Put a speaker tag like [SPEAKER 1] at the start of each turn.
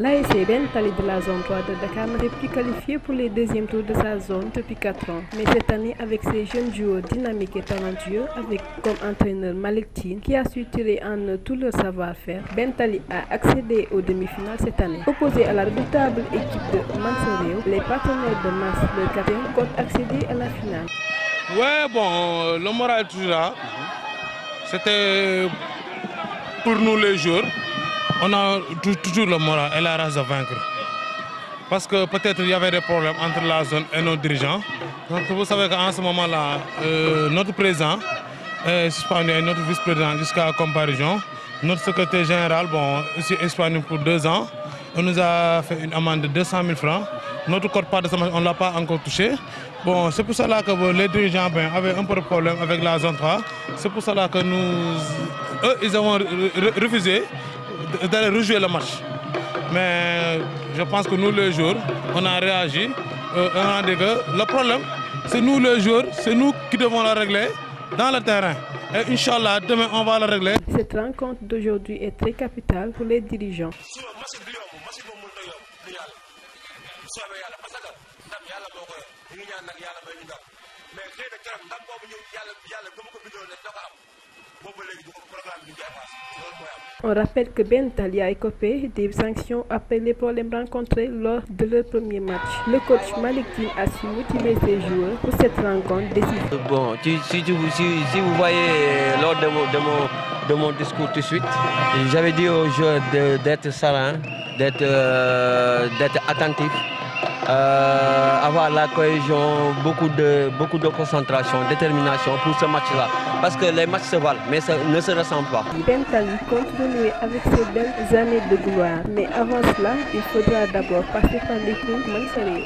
[SPEAKER 1] L'ASC Ben Tali de la zone 3 de Dakar n'était plus qualifié pour les deuxièmes tours de sa zone depuis 4 ans. Mais cette année, avec ses jeunes joueurs dynamiques et talentueux, avec comme entraîneur Malik Tine, qui a su tirer en eux tout leur savoir-faire, Ben Tali a accédé aux demi-finales cette année. Opposé à la redoutable équipe de Mansoreo, les partenaires de Mars, le quatrième, comptent accéder à la finale.
[SPEAKER 2] Ouais, bon, le moral est toujours là. C'était pour nous les joueurs. On a toujours le moral et la rage de vaincre. Parce que peut-être il y avait des problèmes entre la zone et nos dirigeants. Donc vous savez qu'en ce moment-là, euh, notre président est suspendu et notre vice-président jusqu'à comparaison. Notre secrétaire général, bon, aussi suspendu pour deux ans. On nous a fait une amende de 200 000 francs. Notre part de on ne l'a pas encore touché. Bon, c'est pour cela que les dirigeants ben, avaient un peu de problème avec la zone 3. C'est pour cela que nous, eux, ils ont refusé d'aller rejouer le match. Mais je pense que nous, les joueurs, on a réagi. Euh, on a dit que le problème, c'est nous, les joueurs, c'est nous qui devons le régler dans le terrain. Et Inch'Allah, demain, on va le régler.
[SPEAKER 1] Cette rencontre d'aujourd'hui est très capitale pour les dirigeants. On rappelle que Ben a écopé des sanctions après les problèmes rencontrés lors de leur premier match. Le coach Malik Tine a su motiver ses joueurs pour cette rencontre décisive.
[SPEAKER 3] Bon, si, si, vous voyez lors de mon, de mon, de mon discours tout de suite, j'avais dit aux joueurs d'être sereins, d'être euh, attentifs. Euh, avoir la cohésion, beaucoup de, beaucoup de concentration, détermination pour ce match-là. Parce que les matchs se valent, mais ça ne se ressemblent pas.
[SPEAKER 1] Ben Tali continue avec ses belles années de gloire. Mais avant cela, il faudra d'abord passer par l'équipe Mansourier.